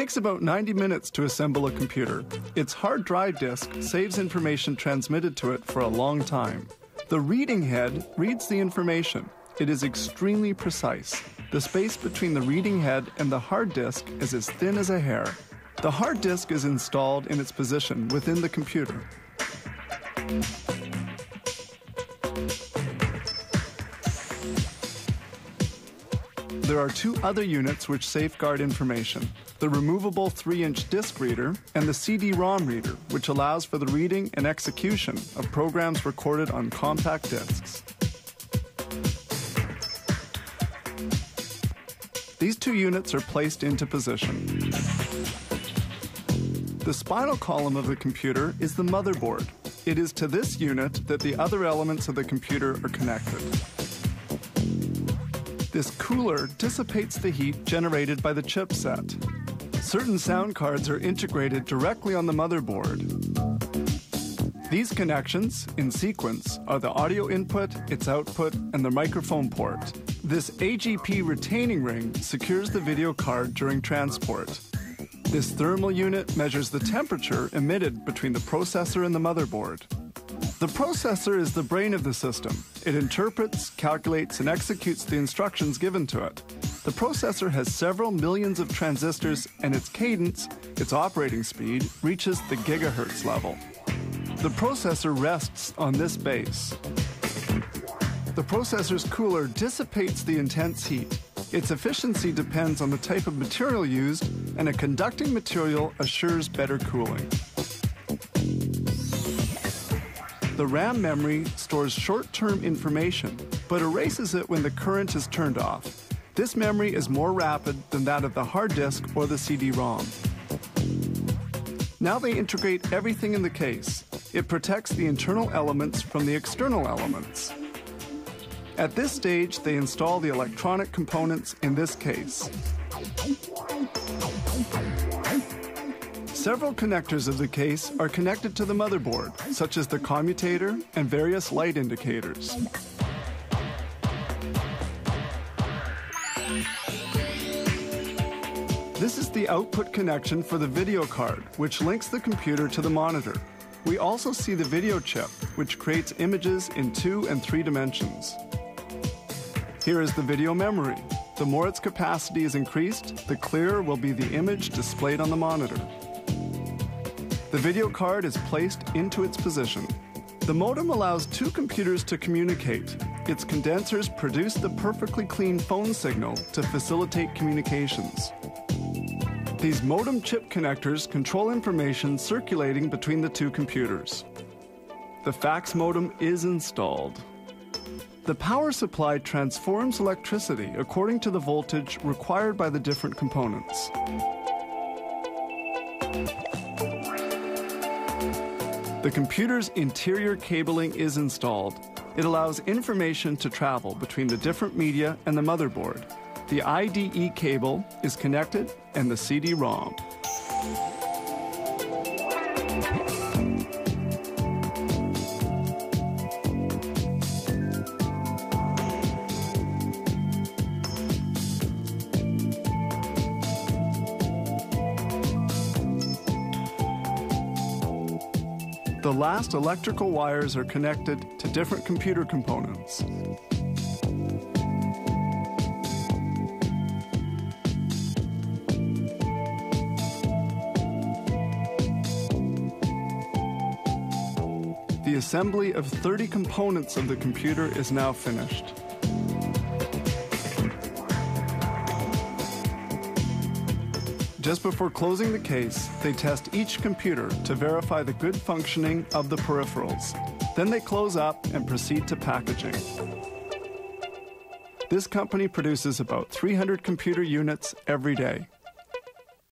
takes about 90 minutes to assemble a computer. Its hard drive disk saves information transmitted to it for a long time. The reading head reads the information. It is extremely precise. The space between the reading head and the hard disk is as thin as a hair. The hard disk is installed in its position within the computer. There are two other units which safeguard information the removable 3 inch disc reader and the CD ROM reader, which allows for the reading and execution of programs recorded on compact discs. These two units are placed into position. The spinal column of the computer is the motherboard. It is to this unit that the other elements of the computer are connected. This cooler dissipates the heat generated by the chipset. Certain sound cards are integrated directly on the motherboard. These connections, in sequence, are the audio input, its output, and the microphone port. This AGP retaining ring secures the video card during transport. This thermal unit measures the temperature emitted between the processor and the motherboard. The processor is the brain of the system. It interprets, calculates, and executes the instructions given to it. The processor has several millions of transistors, and its cadence, its operating speed, reaches the gigahertz level. The processor rests on this base. The processor's cooler dissipates the intense heat. Its efficiency depends on the type of material used, and a conducting material assures better cooling. The RAM memory stores short term information, but erases it when the current is turned off. This memory is more rapid than that of the hard disk or the CD ROM. Now they integrate everything in the case. It protects the internal elements from the external elements. At this stage, they install the electronic components in this case. Several connectors of the case are connected to the motherboard, such as the commutator and various light indicators. This is the output connection for the video card, which links the computer to the monitor. We also see the video chip, which creates images in two and three dimensions. Here is the video memory. The more its capacity is increased, the clearer will be the image displayed on the monitor. The video card is placed into its position. The modem allows two computers to communicate. Its condensers produce the perfectly clean phone signal to facilitate communications. These modem chip connectors control information circulating between the two computers. The fax modem is installed. The power supply transforms electricity according to the voltage required by the different components. The computer's interior cabling is installed. It allows information to travel between the different media and the motherboard. The IDE cable is connected and the CD-ROM. The last electrical wires are connected to different computer components. The assembly of 30 components of the computer is now finished. Just before closing the case, they test each computer to verify the good functioning of the peripherals. Then they close up and proceed to packaging. This company produces about 300 computer units every day.